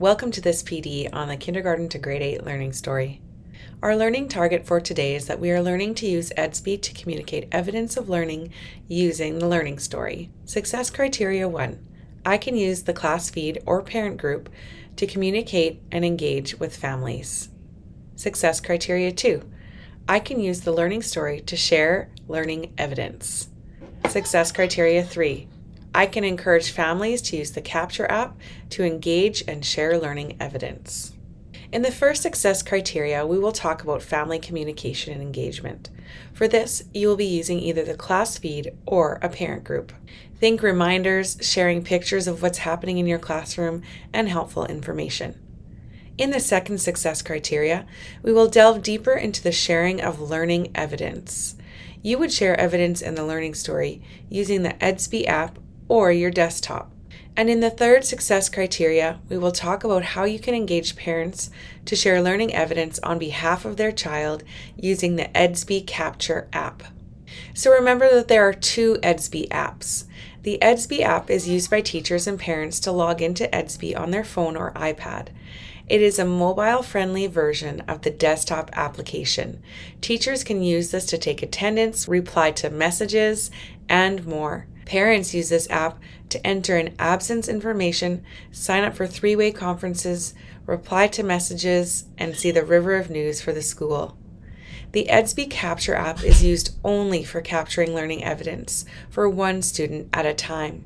Welcome to this PD on the Kindergarten to Grade 8 Learning Story. Our learning target for today is that we are learning to use Edsby to communicate evidence of learning using the learning story. Success criteria 1. I can use the class feed or parent group to communicate and engage with families. Success criteria 2. I can use the learning story to share learning evidence. Success criteria 3. I can encourage families to use the Capture app to engage and share learning evidence. In the first success criteria, we will talk about family communication and engagement. For this, you will be using either the class feed or a parent group. Think reminders, sharing pictures of what's happening in your classroom, and helpful information. In the second success criteria, we will delve deeper into the sharing of learning evidence. You would share evidence in the learning story using the Edsby app or your desktop. And in the third success criteria, we will talk about how you can engage parents to share learning evidence on behalf of their child using the Edsby Capture app. So remember that there are two Edsby apps. The Edsby app is used by teachers and parents to log into Edsby on their phone or iPad. It is a mobile friendly version of the desktop application. Teachers can use this to take attendance, reply to messages, and more. Parents use this app to enter in absence information, sign up for three way conferences, reply to messages, and see the river of news for the school. The Edsby Capture app is used only for capturing learning evidence for one student at a time.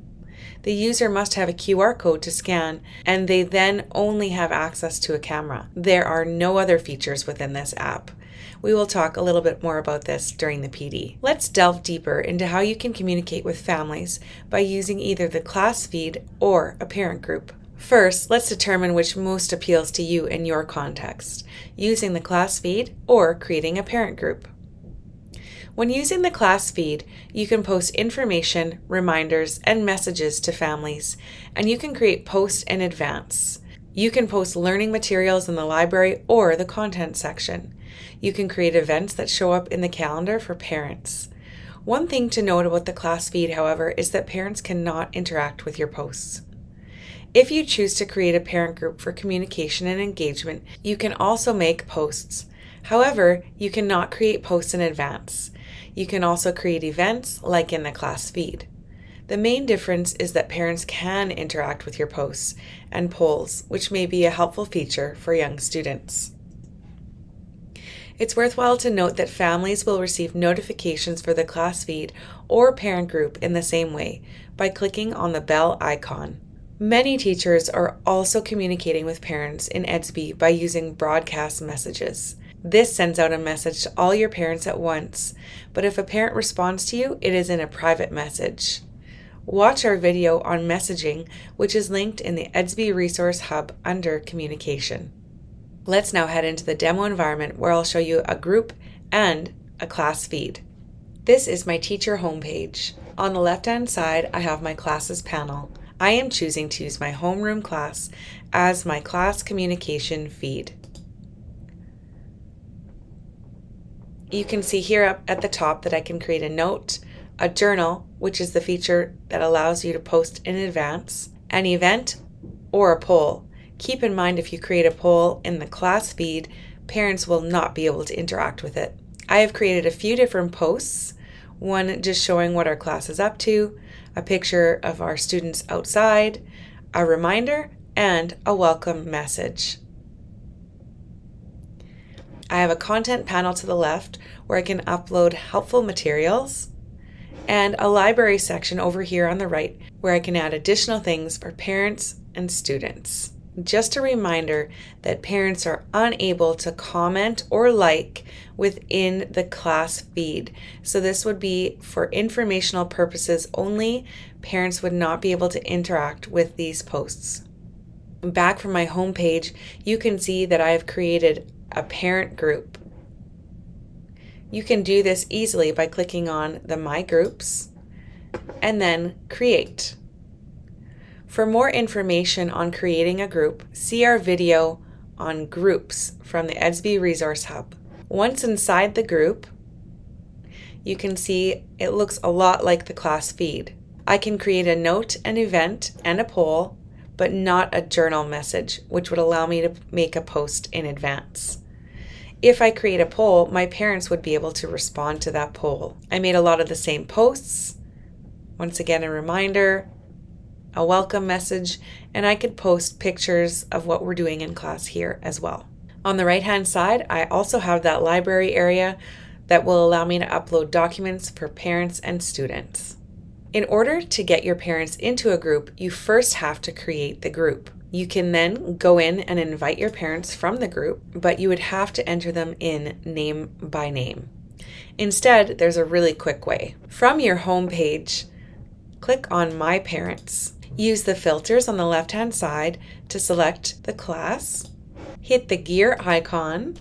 The user must have a QR code to scan, and they then only have access to a camera. There are no other features within this app. We will talk a little bit more about this during the PD. Let's delve deeper into how you can communicate with families by using either the class feed or a parent group. First, let's determine which most appeals to you in your context, using the class feed or creating a parent group. When using the class feed, you can post information, reminders, and messages to families, and you can create posts in advance. You can post learning materials in the library or the content section. You can create events that show up in the calendar for parents. One thing to note about the class feed, however, is that parents cannot interact with your posts. If you choose to create a parent group for communication and engagement, you can also make posts. However, you cannot create posts in advance. You can also create events like in the class feed. The main difference is that parents can interact with your posts and polls, which may be a helpful feature for young students. It's worthwhile to note that families will receive notifications for the class feed or parent group in the same way by clicking on the bell icon. Many teachers are also communicating with parents in Edsby by using broadcast messages. This sends out a message to all your parents at once, but if a parent responds to you, it is in a private message. Watch our video on messaging, which is linked in the Edsby Resource Hub under Communication. Let's now head into the demo environment where I'll show you a group and a class feed. This is my teacher homepage. On the left hand side, I have my classes panel. I am choosing to use my homeroom class as my class communication feed. You can see here up at the top that I can create a note, a journal, which is the feature that allows you to post in advance, an event, or a poll. Keep in mind if you create a poll in the class feed, parents will not be able to interact with it. I have created a few different posts, one just showing what our class is up to, a picture of our students outside, a reminder, and a welcome message. I have a content panel to the left where I can upload helpful materials and a library section over here on the right where I can add additional things for parents and students. Just a reminder that parents are unable to comment or like within the class feed. So, this would be for informational purposes only. Parents would not be able to interact with these posts. Back from my homepage, you can see that I have created a parent group. You can do this easily by clicking on the My Groups and then Create. For more information on creating a group, see our video on groups from the Edsby Resource Hub. Once inside the group, you can see it looks a lot like the class feed. I can create a note, an event, and a poll but not a journal message, which would allow me to make a post in advance. If I create a poll, my parents would be able to respond to that poll. I made a lot of the same posts. Once again, a reminder, a welcome message, and I could post pictures of what we're doing in class here as well. On the right hand side, I also have that library area that will allow me to upload documents for parents and students. In order to get your parents into a group, you first have to create the group. You can then go in and invite your parents from the group, but you would have to enter them in name by name. Instead, there's a really quick way. From your home page, click on My Parents. Use the filters on the left hand side to select the class. Hit the gear icon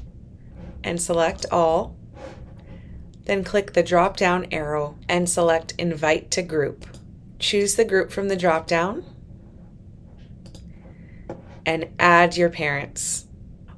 and select all. Then click the drop down arrow and select Invite to Group. Choose the group from the drop down and add your parents.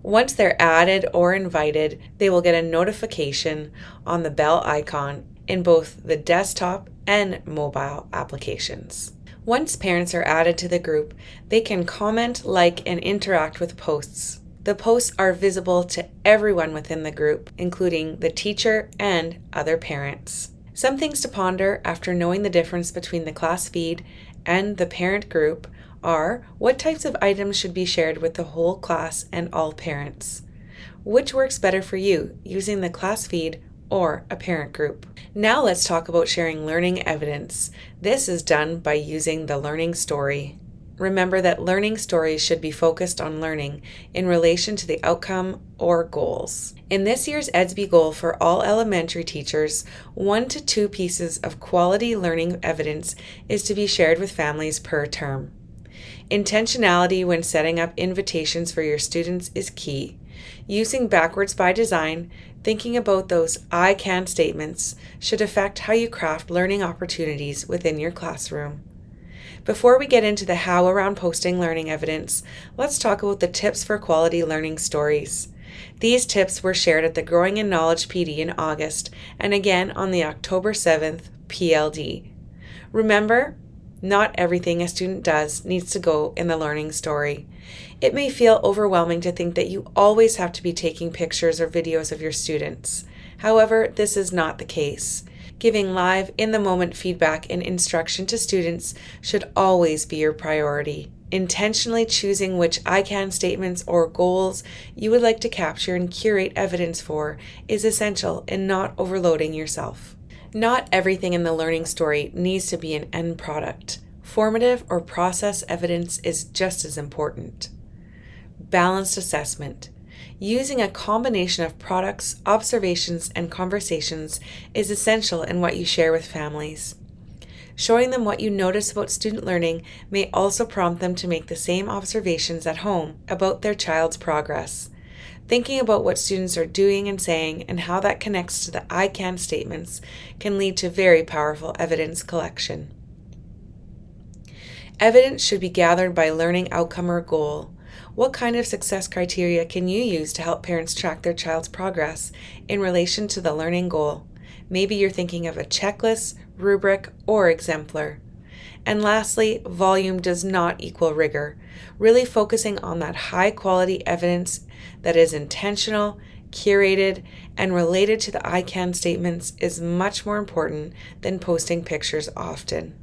Once they're added or invited, they will get a notification on the bell icon in both the desktop and mobile applications. Once parents are added to the group, they can comment, like, and interact with posts. The posts are visible to everyone within the group, including the teacher and other parents. Some things to ponder after knowing the difference between the class feed and the parent group are what types of items should be shared with the whole class and all parents? Which works better for you, using the class feed or a parent group. Now let's talk about sharing learning evidence. This is done by using the learning story. Remember that learning stories should be focused on learning in relation to the outcome or goals. In this year's Edsby goal for all elementary teachers, one to two pieces of quality learning evidence is to be shared with families per term. Intentionality when setting up invitations for your students is key. Using backwards by design, thinking about those I can statements should affect how you craft learning opportunities within your classroom. Before we get into the how around posting learning evidence, let's talk about the tips for quality learning stories. These tips were shared at the Growing in Knowledge PD in August and again on the October 7th PLD. Remember, not everything a student does needs to go in the learning story. It may feel overwhelming to think that you always have to be taking pictures or videos of your students. However, this is not the case. Giving live, in the moment feedback and instruction to students should always be your priority. Intentionally choosing which I can statements or goals you would like to capture and curate evidence for is essential in not overloading yourself. Not everything in the learning story needs to be an end product. Formative or process evidence is just as important. Balanced assessment. Using a combination of products, observations, and conversations is essential in what you share with families. Showing them what you notice about student learning may also prompt them to make the same observations at home about their child's progress. Thinking about what students are doing and saying and how that connects to the I can statements can lead to very powerful evidence collection. Evidence should be gathered by learning outcome or goal. What kind of success criteria can you use to help parents track their child's progress in relation to the learning goal? Maybe you're thinking of a checklist, rubric, or exemplar. And lastly, volume does not equal rigor. Really focusing on that high quality evidence that is intentional, curated, and related to the I can statements is much more important than posting pictures often.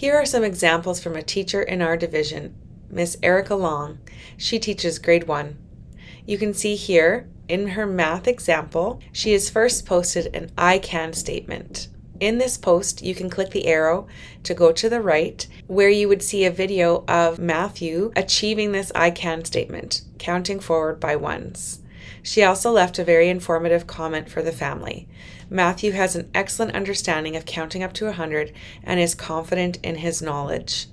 Here are some examples from a teacher in our division, Miss Erica Long. She teaches grade 1. You can see here in her math example, she has first posted an I can statement. In this post, you can click the arrow to go to the right, where you would see a video of Matthew achieving this I can statement, counting forward by ones. She also left a very informative comment for the family. Matthew has an excellent understanding of counting up to 100 and is confident in his knowledge.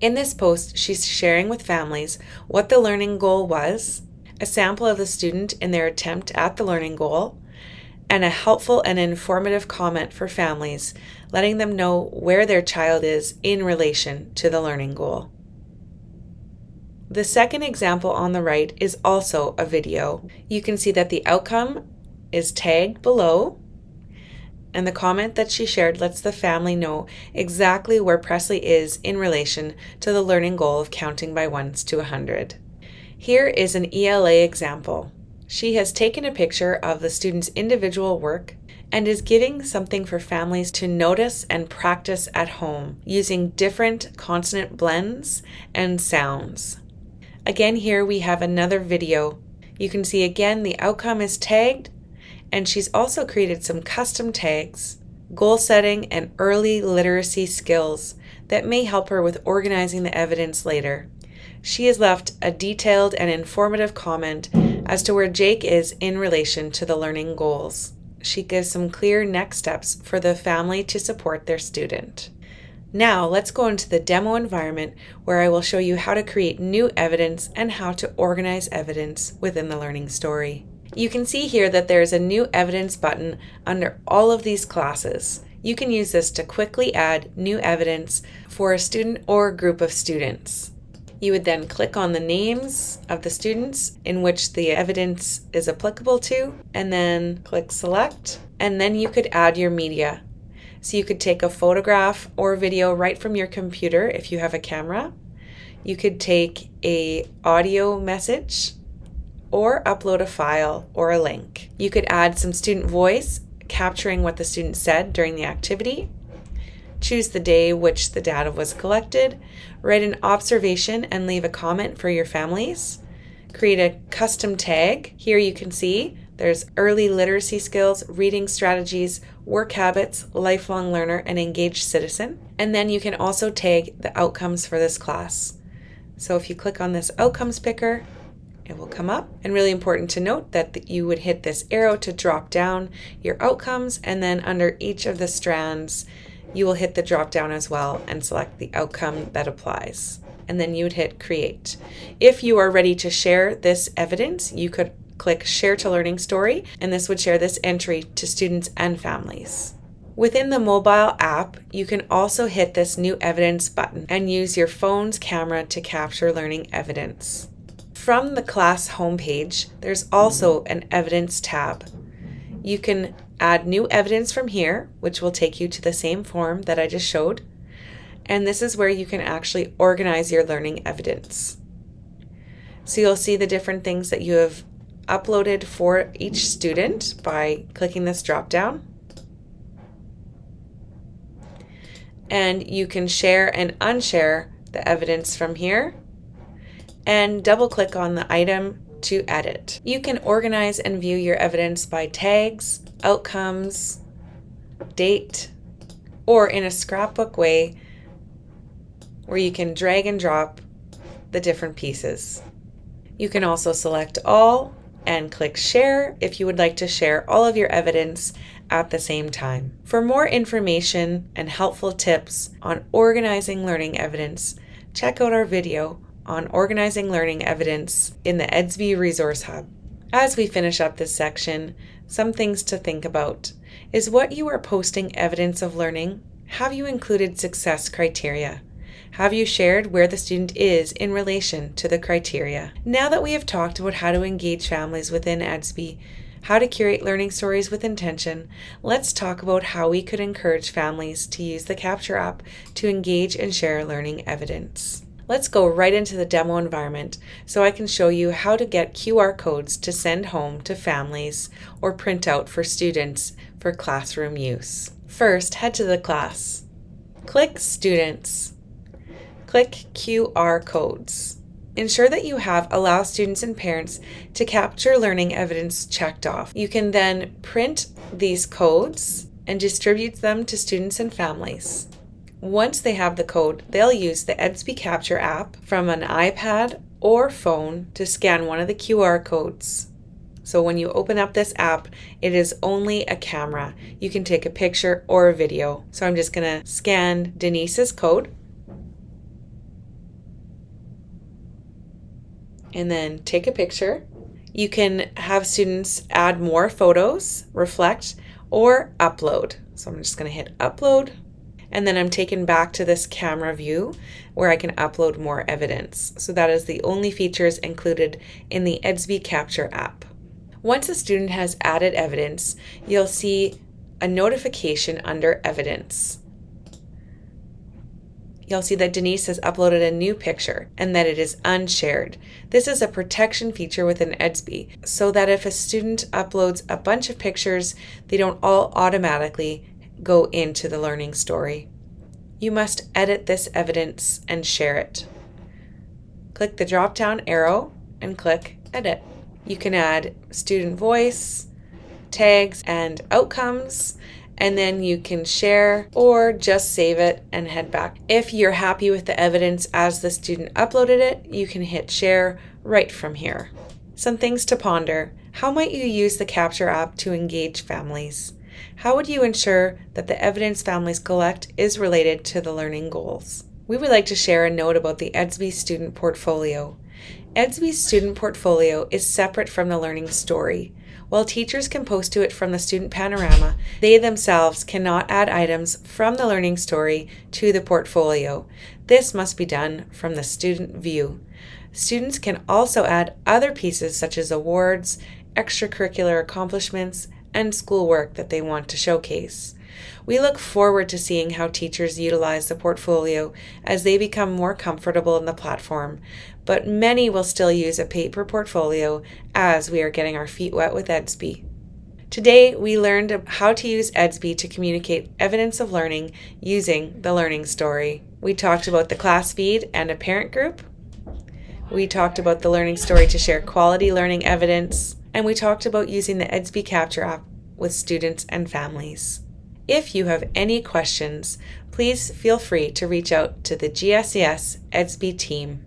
In this post, she's sharing with families what the learning goal was, a sample of the student in their attempt at the learning goal, and a helpful and informative comment for families, letting them know where their child is in relation to the learning goal. The second example on the right is also a video. You can see that the outcome is tagged below, and the comment that she shared lets the family know exactly where Presley is in relation to the learning goal of counting by ones to 100. Here is an ELA example. She has taken a picture of the student's individual work and is giving something for families to notice and practice at home using different consonant blends and sounds. Again, here we have another video. You can see again the outcome is tagged, and she's also created some custom tags, goal setting, and early literacy skills that may help her with organizing the evidence later. She has left a detailed and informative comment as to where Jake is in relation to the learning goals. She gives some clear next steps for the family to support their student. Now, let's go into the demo environment where I will show you how to create new evidence and how to organize evidence within the learning story. You can see here that there is a new evidence button under all of these classes. You can use this to quickly add new evidence for a student or a group of students. You would then click on the names of the students in which the evidence is applicable to, and then click select, and then you could add your media. So you could take a photograph or video right from your computer if you have a camera. You could take a audio message or upload a file or a link. You could add some student voice capturing what the student said during the activity choose the day which the data was collected, write an observation and leave a comment for your families, create a custom tag. Here you can see there's early literacy skills, reading strategies, work habits, lifelong learner, and engaged citizen. And then you can also tag the outcomes for this class. So if you click on this outcomes picker, it will come up. And really important to note that you would hit this arrow to drop down your outcomes, and then under each of the strands, you will hit the drop down as well and select the outcome that applies. And then you would hit create. If you are ready to share this evidence, you could click share to learning story, and this would share this entry to students and families. Within the mobile app, you can also hit this new evidence button and use your phone's camera to capture learning evidence. From the class homepage, there's also an evidence tab. You can add new evidence from here, which will take you to the same form that I just showed. And this is where you can actually organize your learning evidence. So you'll see the different things that you have uploaded for each student by clicking this drop down. And you can share and unshare the evidence from here and double click on the item to edit. You can organize and view your evidence by tags, outcomes, date, or in a scrapbook way where you can drag and drop the different pieces. You can also select all and click share if you would like to share all of your evidence at the same time. For more information and helpful tips on organizing learning evidence, check out our video on organizing learning evidence in the Edsby Resource Hub. As we finish up this section, some things to think about. Is what you are posting evidence of learning? Have you included success criteria? Have you shared where the student is in relation to the criteria? Now that we have talked about how to engage families within Edsby, how to curate learning stories with intention, let's talk about how we could encourage families to use the Capture app to engage and share learning evidence. Let's go right into the demo environment so I can show you how to get QR codes to send home to families or print out for students for classroom use. First, head to the class. Click Students. Click QR codes. Ensure that you have Allow Students and Parents to Capture Learning Evidence checked off. You can then print these codes and distribute them to students and families. Once they have the code, they'll use the Edsby Capture app from an iPad or phone to scan one of the QR codes. So when you open up this app, it is only a camera. You can take a picture or a video. So I'm just going to scan Denise's code. And then take a picture. You can have students add more photos, reflect, or upload. So I'm just going to hit upload and then I'm taken back to this camera view where I can upload more evidence. So that is the only features included in the Edsby Capture app. Once a student has added evidence, you'll see a notification under Evidence. You'll see that Denise has uploaded a new picture and that it is unshared. This is a protection feature within Edsby so that if a student uploads a bunch of pictures, they don't all automatically go into the learning story. You must edit this evidence and share it. Click the drop down arrow and click Edit. You can add student voice, tags, and outcomes and then you can share or just save it and head back. If you're happy with the evidence as the student uploaded it, you can hit share right from here. Some things to ponder. How might you use the Capture app to engage families? How would you ensure that the evidence families collect is related to the learning goals? We would like to share a note about the Edsby Student Portfolio. Edsby's student portfolio is separate from the learning story. While teachers can post to it from the student panorama, they themselves cannot add items from the learning story to the portfolio. This must be done from the student view. Students can also add other pieces such as awards, extracurricular accomplishments, and schoolwork that they want to showcase. We look forward to seeing how teachers utilize the portfolio as they become more comfortable in the platform, but many will still use a paper portfolio as we are getting our feet wet with Edsby. Today, we learned how to use Edsby to communicate evidence of learning using the learning story. We talked about the class feed and a parent group. We talked about the learning story to share quality learning evidence. And we talked about using the Edsby Capture app with students and families. If you have any questions, please feel free to reach out to the GSCS Edsby team.